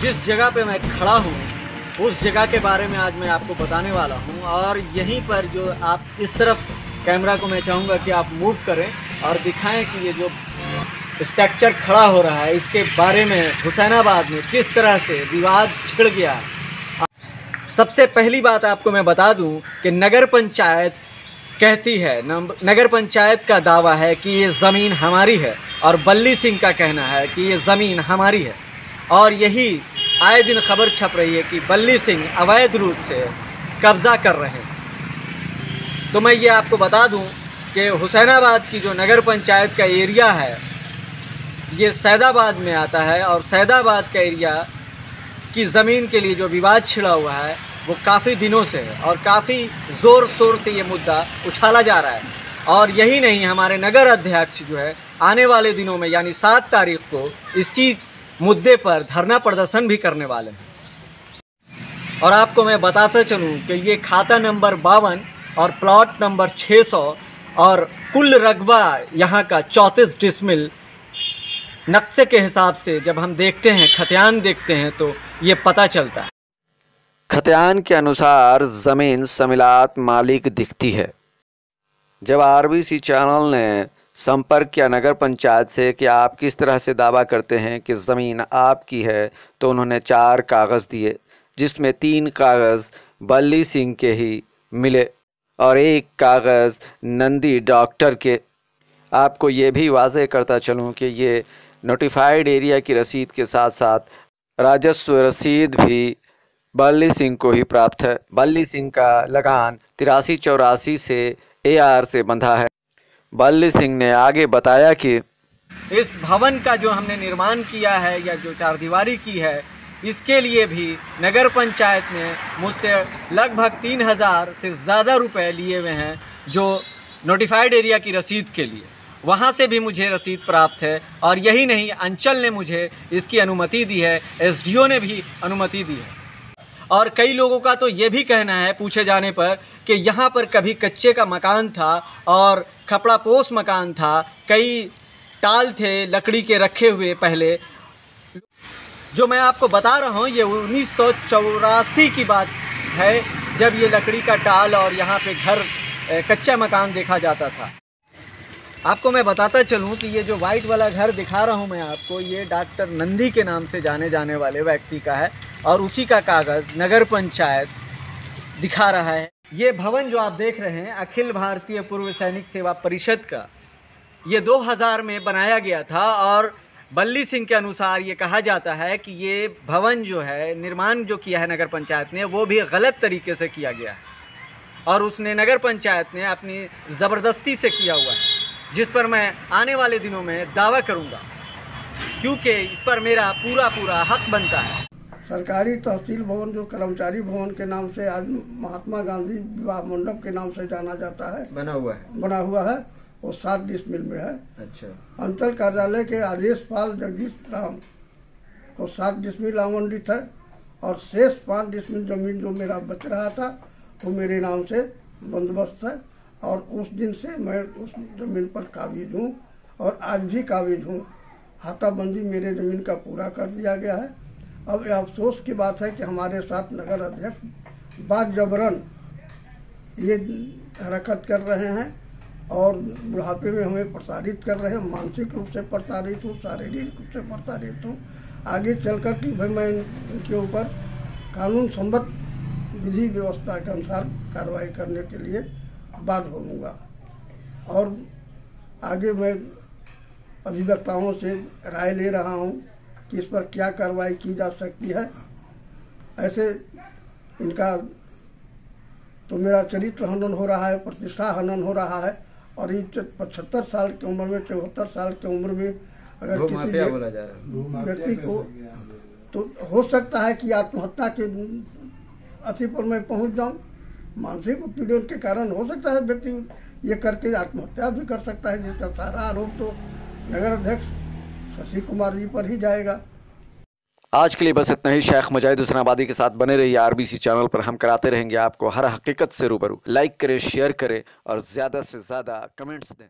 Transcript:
जिस जगह पे मैं खड़ा हूँ, उस जगह के बारे में आज मैं आपको बताने वाला हूँ और यहीं पर जो आप इस तरफ़ कैमरा को मैं चाहूँगा कि आप मूव करें और दिखाएँ कि ये जो स्ट्रक्चर खड़ा हो रहा है, इसके बारे में हुसैनाबाद में किस तरह से विवाद छिड़ गया है। सबसे पहली बात आपको मैं बता दूँ कि नगर पंचायत कहती है नगर पंचायत का दावा है कि ये ज़मीन हमारी है और बल्ली सिंह का कहना है कि ये ज़मीन हमारी है। और यही आए दिन खबर छप रही है कि बल्ली सिंह अवैध रूप से कब्ज़ा कर रहे हैं। तो मैं ये आपको बता दूँ कि हुसैनाबाद की जो नगर पंचायत का एरिया है, ये सैदाबाद में आता है और सैदाबाद का एरिया की ज़मीन के लिए जो विवाद छिड़ा हुआ है, वो काफ़ी दिनों से है और काफ़ी ज़ोर शोर से ये मुद्दा उछाला जा रहा है। और यही नहीं, हमारे नगर अध्यक्ष जो है, आने वाले दिनों में, यानी सात तारीख को, इसी मुद्दे पर धरना प्रदर्शन भी करने वाले हैं। और आपको मैं बताता चलूँ कि ये खाता नंबर बावन और प्लॉट नंबर 600 और कुल रकबा यहाँ का चौंतीस डिसमिल नक्शे के हिसाब से जब हम देखते हैं, खतियान देखते हैं तो ये पता चलता है। खतियान के अनुसार ज़मीन समिलात मालिक दिखती है। जब आरबीसी चैनल ने संपर्क किया नगर पंचायत से कि आप किस तरह से दावा करते हैं कि ज़मीन आपकी है तो उन्होंने चार कागज़ दिए, जिसमें तीन कागज़ बल्ली सिंह के ही मिले और एक कागज़ नंदी डॉक्टर के। आपको ये भी वाजह करता चलूँ कि ये नोटिफाइड एरिया की रसीद के साथ साथ राजस्व रसीद भी बल्ली सिंह को ही प्राप्त है। बल्ली सिंह का लगान तिरासी चौरासी से एआर से बंधा है। बल्ली सिंह ने आगे बताया कि इस भवन का जो हमने निर्माण किया है या जो चार दीवारी की है, इसके लिए भी नगर पंचायत ने मुझसे लगभग तीन हज़ार से ज़्यादा रुपए लिए हुए हैं जो नोटिफाइड एरिया की रसीद के लिए। वहाँ से भी मुझे रसीद प्राप्त है और यही नहीं, अंचल ने मुझे इसकी अनुमति दी है एसडीओ ने भी अनुमति दी है। और कई लोगों का तो ये भी कहना है पूछे जाने पर कि यहाँ पर कभी कच्चे का मकान था और खपड़ा पोस मकान था, कई टाल थे लकड़ी के रखे हुए पहले। जो मैं आपको बता रहा हूँ, ये उन्नीस सौ चौरासी की बात है, जब ये लकड़ी का टाल और यहाँ पे घर कच्चा मकान देखा जाता था। आपको मैं बताता चलूँ कि ये जो वाइट वाला घर दिखा रहा हूँ मैं आपको, ये डॉक्टर नंदी के नाम से जाने जाने वाले व्यक्ति का है। और उसी का कागज़ नगर पंचायत दिखा रहा है। ये भवन जो आप देख रहे हैं, अखिल भारतीय पूर्व सैनिक सेवा परिषद का, ये 2000 में बनाया गया था और बल्ली सिंह के अनुसार ये कहा जाता है कि ये भवन जो है, निर्माण जो किया है नगर पंचायत ने, वो भी गलत तरीके से किया गया है। और उसने नगर पंचायत ने अपनी ज़बरदस्ती से किया हुआ है, जिस पर मैं आने वाले दिनों में दावा करूँगा, क्योंकि इस पर मेरा पूरा पूरा हक बनता है। सरकारी तहसील भवन जो कर्मचारी भवन के नाम से आज महात्मा गांधी विवाह मंडप के नाम से जाना जाता है। बना हुआ है। बना हुआ है। वो सात डिसमिल में है। अच्छा। अंतर कार्यालय के आदेश पाल जगदीश राम को सात डिसमिल आवंटित है और शेष पाँच डिसमिल ज़मीन जो मेरा बच रहा था वो मेरे नाम से बंदोबस्त है और उस दिन से मैं उस ज़मीन पर काबिज हूँ और आज भी काबिज हूँ। हाथाबंदी मेरे ज़मीन का पूरा कर दिया गया है। अब यह अफसोस की बात है कि हमारे साथ नगर अध्यक्ष बाद जबरन ये हरकत कर रहे हैं और बुढ़ापे में हमें प्रसारित कर रहे हैं, मानसिक रूप से प्रसारित हूँ, शारीरिक रूप से प्रसारित हूँ। आगे चलकर कि भाई मैं इनके ऊपर कानून संबद्ध विधि व्यवस्था के अनुसार कार्रवाई करने के लिए बात होऊँगा। और आगे मैं अभिवक्ताओं से राय ले रहा हूँ कि इस पर क्या कार्रवाई की जा सकती है? ऐसे इनका तो मेरा चरित्र हनन हो रहा है प्रतिष्ठा हनन हो रहा है और ये पचहत्तर साल की उम्र में चौहत्तर साल की उम्र में अगर किसी व्यक्ति को तो हो सकता है कि आत्महत्या के अति पर मैं पहुँच जाऊँ। मानसिक उत्पीड़न के कारण हो सकता है व्यक्ति ये करके आत्महत्या भी कर सकता है जिसका सारा आरोप तो नगर अध्यक्ष शशि कुमार जी पर ही जाएगा। आज के लिए बस इतना ही। शेख मुजाहिद हुसनाबादी के साथ बने रहिए आरबीसी चैनल पर। हम कराते रहेंगे आपको हर हकीकत से रूबरू। लाइक करें, शेयर करें और ज़्यादा से ज़्यादा कमेंट्स दें।